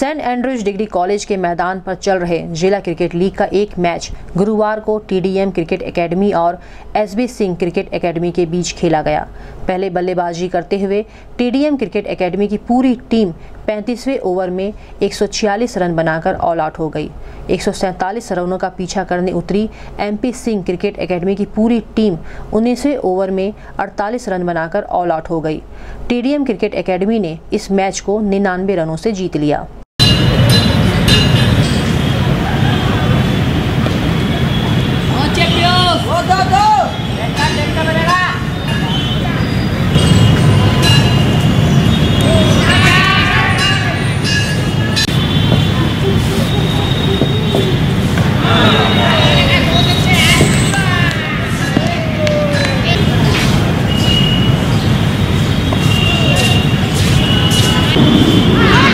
Saint Andrews degree college के मैदान पर चल रहे जिला क्रिकेट लीग का एक मैच गुरुवार को टीडीएम क्रिकेट एकेडमी और एसबी सिंह क्रिकेट एकेडमी के बीच खेला गया। पहले बल्लेबाजी करते हुए टीडीएम क्रिकेट एकेडमी की पूरी टीम 35वें ओवर में 146 रन बनाकर ऑल आउट हो गई। एक सौ सैंतालीस रनों का पीछा करने उतरी एमपी सिंह क्रिकेट एकेडमी की पूरी टीम 19वें ओवर में 48 रन बनाकर ऑल आउट हो गई। टीडीएम क्रिकेट एकेडमी ने इस मैच को निन्यानवे रनों से जीत लिया। Ah!